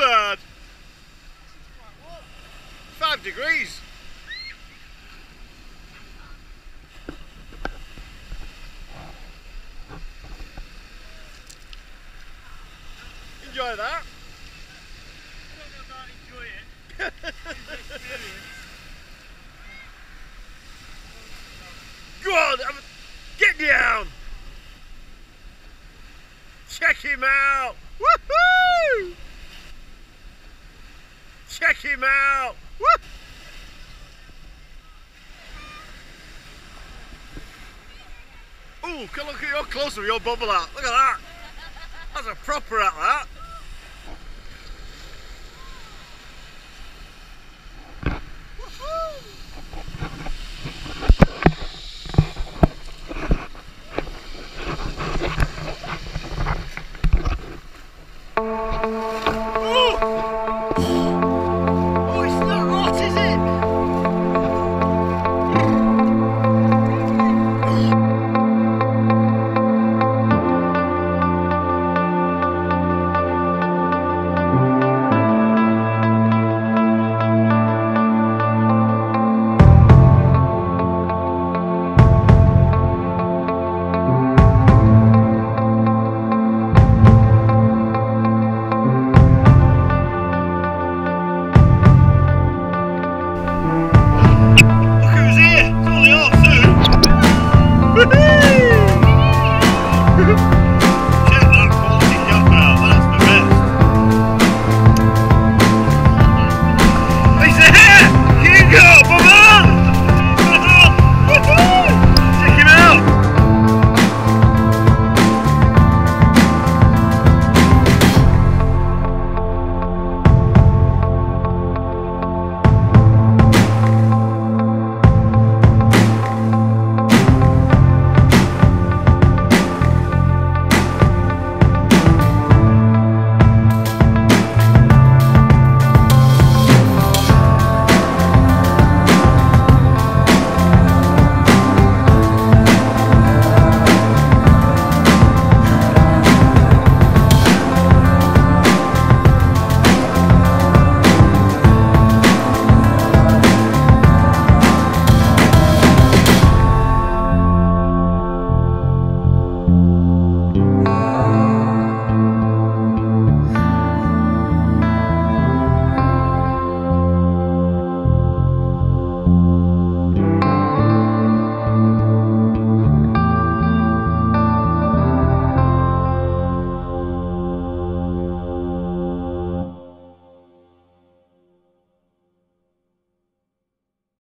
that? Five degrees. Enjoy that. I don't know if I enjoy it. God, I'm, get down! Check him out! Check him out. Woo! Ooh, look at your closer, your bubble out. Look at that. That's a proper at that. Woohoo!